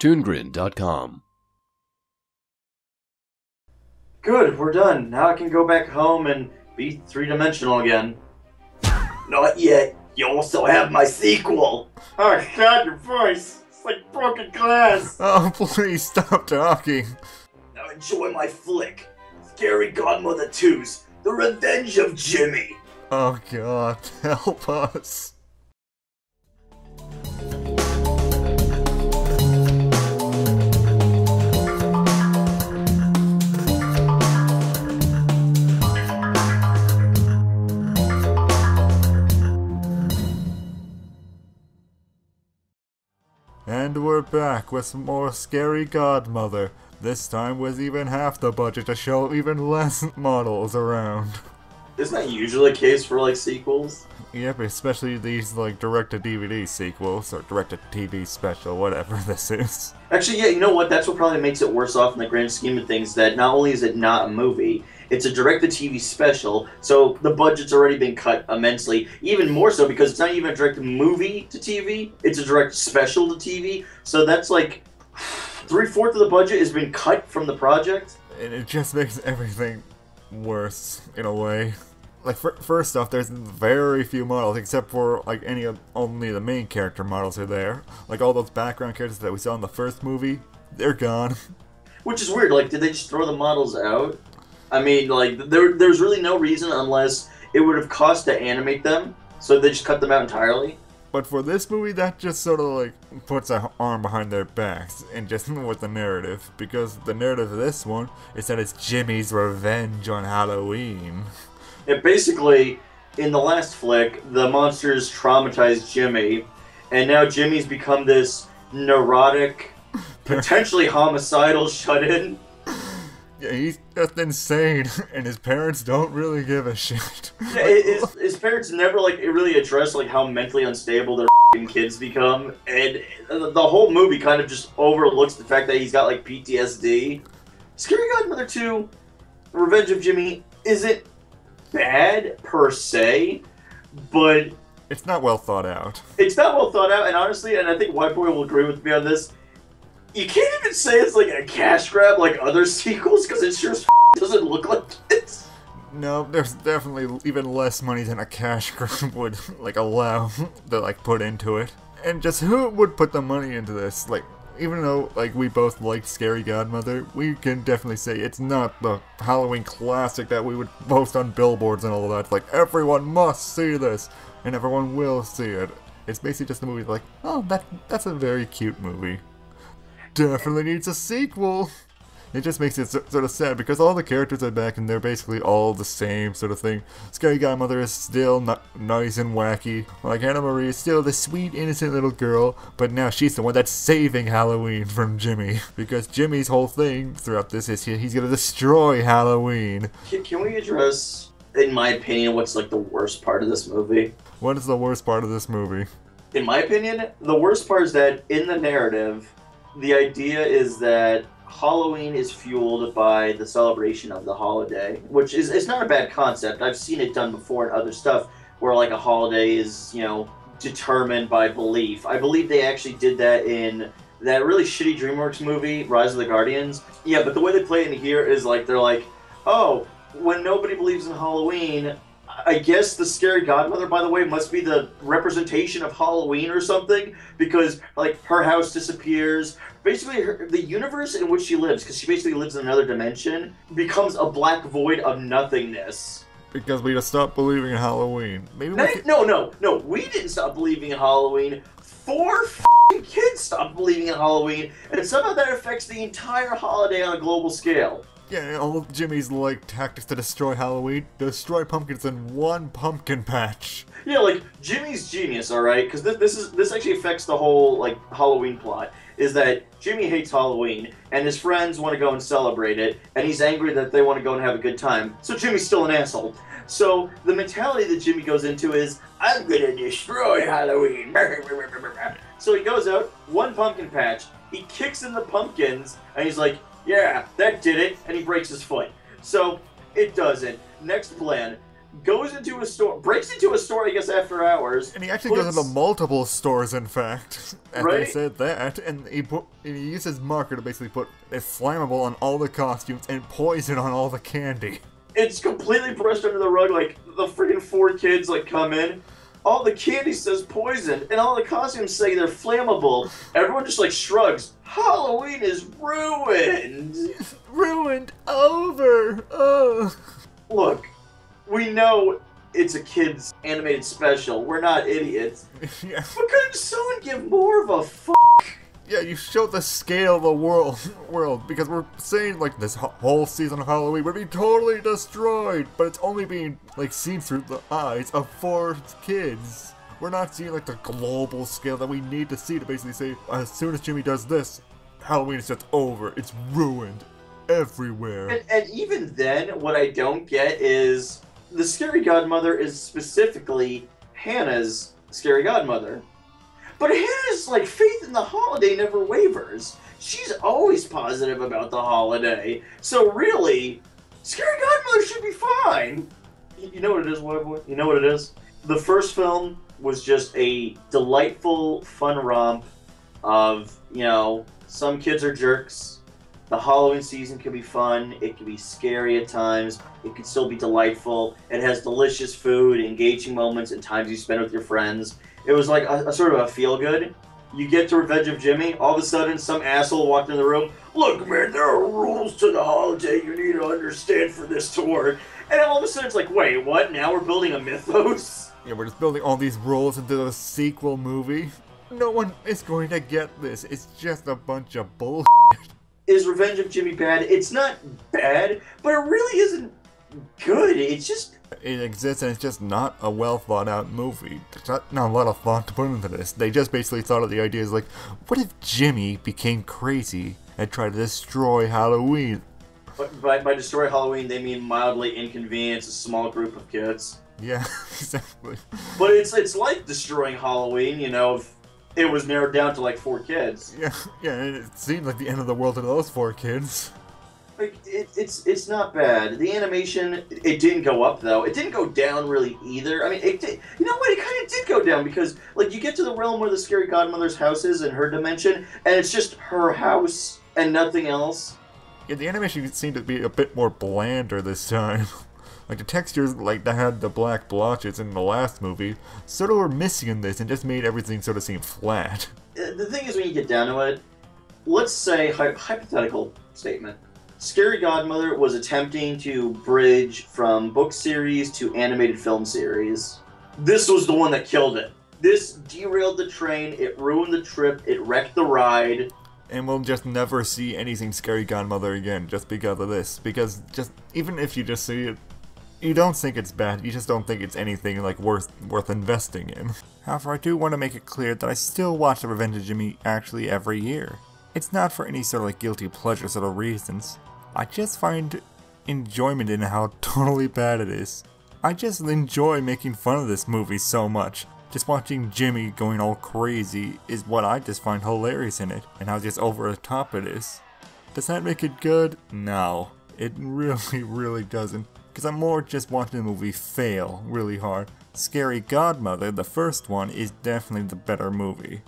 ToonGrin.com. Good, we're done. Now I can go back home and be three dimensional again. Not yet. You also have my sequel. Oh god, your voice. It's like broken glass. Oh, please stop talking. Now enjoy my flick. Scary Godmother 2's The Revenge of Jimmy. Oh god, help us. We're back with some more Scary Godmother. This time with even half the budget to show even less models around. Isn't that usually the case for like sequels? Yep, especially these like direct-to-DVD sequels or direct-to-TV special, whatever this is. Actually, yeah, you know what? That's what probably makes it worse off in the grand scheme of things. That not only is it not a movie, it's a direct-to-TV special, so the budget's already been cut immensely. Even more so because it's not even a direct movie to TV; it's a direct special to TV. So that's like three fourths of the budget has been cut from the project. And it just makes everything worse in a way. Like fir- first off, there's very few models, except for like any of only the main character models are there. Like all those background characters that we saw in the first movie, they're gone. Which is weird. Like, did they just throw the models out? I mean, like, there, there's really no reason unless it would have cost to animate them, so they just cut them out entirely. But for this movie, that just sort of like puts an arm behind their backs and just with the narrative. Because the narrative of this one is that it's Jimmy's revenge on Halloween. It basically, in the last flick, the monsters traumatized Jimmy, and now Jimmy's become this neurotic, potentially homicidal shut-in. Yeah, he's just insane, and his parents don't really give a shit. Yeah, his, his parents never like really address like how mentally unstable their kids become, and the the whole movie kind of just overlooks the fact that he's got like PTSD. Scary Godmother 2, Revenge of Jimmy isn't bad per se, but It's not well thought out. it's not well thought out. And honestly, and I think Whyboy will agree with me on this. You can't even say it's like a cash grab like other sequels because it sure doesn't look like it. No, there's definitely even less money than a cash grab would like allow to like put into it. And just who would put the money into this? Like, even though like we both liked Scary Godmother, we can definitely say it's not the Halloween classic that we would post on billboards and all that. Like everyone must see this, and everyone will see it. It's basically just a movie like, oh, that that's a very cute movie. Definitely needs a sequel. It just makes it so- sort of sad because all the characters are back and they're basically all the same sort of thing. Scary Godmother is still nice and wacky. Like Hannah Marie is still the sweet, innocent little girl, but now she's the one that's saving Halloween from Jimmy. Because Jimmy's whole thing throughout this is he- he's gonna destroy Halloween. Can, can we address, in my opinion, what's like the worst part of this movie? What is the worst part of this movie? In my opinion, the worst part is that in the narrative, the idea is that Halloween is fueled by the celebration of the holiday, which is it's not a bad concept. I've seen it done before in other stuff where like a holiday is, you know, determined by belief. I believe they actually did that in that really shitty DreamWorks movie, Rise of the Guardians. Yeah, but the way they play it in here is like they're like, "Oh, when nobody believes in Halloween, I guess the scary godmother, by the way, must be the representation of Halloween or something because like her house disappears. Basically, her, the universe in which she lives, because she basically lives in another dimension, becomes a black void of nothingness. Because we just stopped believing in Halloween. Maybe No, could- no, no, no. We didn't stop believing in Halloween. Four f***ing kids stopped believing in Halloween, and somehow that affects the entire holiday on a global scale. Yeah, all of Jimmy's like tactics to destroy Halloween, destroy pumpkins in one pumpkin patch. Yeah, like Jimmy's genius, all right, because this, this is this actually affects the whole like Halloween plot. Is that Jimmy hates Halloween and his friends want to go and celebrate it, and he's angry that they want to go and have a good time. So Jimmy's still an asshole. So the mentality that Jimmy goes into is, I'm gonna destroy Halloween. So he goes out, one pumpkin patch, he kicks in the pumpkins, and he's like, Yeah, that did it, and he breaks his foot. So it doesn't. Next plan, goes into a store, breaks into a store, I guess, after hours. And he actually goes into multiple stores, in fact. After he Right? said that, and he put and he used his marker to basically put a flammable on all the costumes and poison on all the candy. It's completely brushed under the rug. Like the freaking four kids like come in. All the candy says poison, and all the costumes say they're flammable. Everyone just like shrugs. Halloween is ruined. Ruined over. Oh. Look, we know it's a kids animated special. We're not idiots. yeah. But couldn't someone give more of a f? Yeah, you showed the scale of the world, world because we're saying like this whole season of Halloween would be totally destroyed, but it's only being like seen through the eyes of four kids. We're not seeing like the global scale that we need to see to basically say as soon as Jimmy does this, Halloween is just over. It's ruined everywhere. And, and even then, what I don't get is the scary godmother is specifically Hannah's scary godmother. But Hannah's like faith in the holiday never wavers. She's always positive about the holiday. So really, scary godmother should be fine. You know what it is, Boy Boy? You know what it is? The first film was just a delightful, fun romp of, you know, some kids are jerks, the Halloween season can be fun. It can be scary at times. It can still be delightful. It has delicious food, engaging moments, and times you spend with your friends. It was like a, a sort of a feel good. You get to Revenge of Jimmy, all of a sudden, some asshole walked in the room. Look, man, there are rules to the holiday you need to understand for this to work. And all of a sudden, it's like, wait, what? Now we're building a mythos? Yeah, we're just building all these rules into the sequel movie. No one is going to get this. It's just a bunch of bull. Is Revenge of Jimmy bad? It's not bad, but it really isn't good. It's just It exists and it's just not a well thought out movie. There's not, not a lot of thought to put into this. They just basically thought of the idea as like, what if Jimmy became crazy and tried to destroy Halloween? But by, by destroy Halloween, they mean mildly inconvenience a small group of kids. Yeah, exactly. But it's it's like destroying Halloween, you know, if it was narrowed down to like four kids. Yeah, yeah, and it seemed like the end of the world to those four kids. Like it, it's it's not bad. The animation it didn't go up though. It didn't go down really either. I mean, it did. You know what? It kind of did go down because like you get to the realm where the scary godmother's house is in her dimension, and it's just her house and nothing else. Yeah, the animation seemed to be a bit more blander this time. like the textures, like that had the black blotches in the last movie, sort of were missing in this and just made everything sort of seem flat. Uh, the thing is when you get down to it let's say hy- hypothetical statement scary godmother was attempting to bridge from book series to animated film series. This was the one that killed it. This derailed the train it ruined the trip it wrecked the ride. And we'll just never see anything scary godmother again just because of this. Because just even if you just see it you don't think it's bad you just don't think it's anything like worth worth investing in. However i do want to make it clear that i still watch the revenge of jimmy actually every year it's not for any sort of like guilty pleasure sort of reasons i just find enjoyment in how totally bad it is i just enjoy making fun of this movie so much just watching Jimmy going all crazy is what I just find hilarious in it, and how just over the top it is. Does that make it good? No. It really, really doesn't. Because I'm more just watching the movie fail really hard. Scary Godmother, the first one, is definitely the better movie.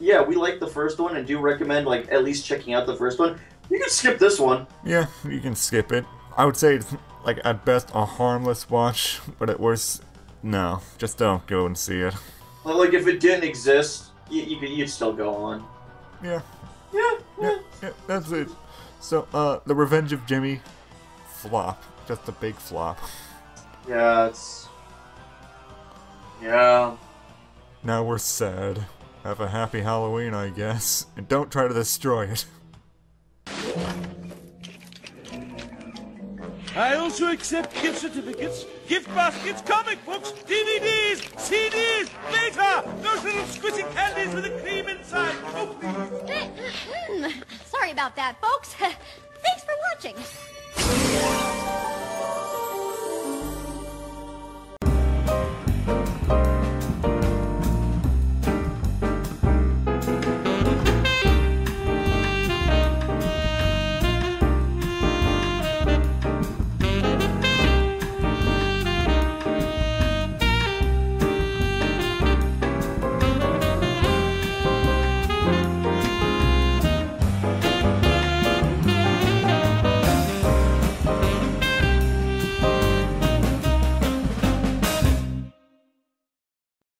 Yeah we like the first one and do recommend like at least checking out the first one you can skip this one Yeah, you can skip it. I would say it's, like, at best, a harmless watch, but at worst, no. Just don't go and see it. like if it didn't exist you, you could you'd still go on Yeah, yeah, yeah. yeah, yeah, that's it. So, uh, The Revenge of Jimmy, flop. Just a big flop. Yeah, it's. Yeah. Now we're sad. Have a happy Halloween, I guess. And don't try to destroy it. I also accept gift certificates, gift baskets, comic books, DVDs, CDs, later! Those little squishy candies with the cream inside. Oh. Sorry about that, folks. Thanks for watching.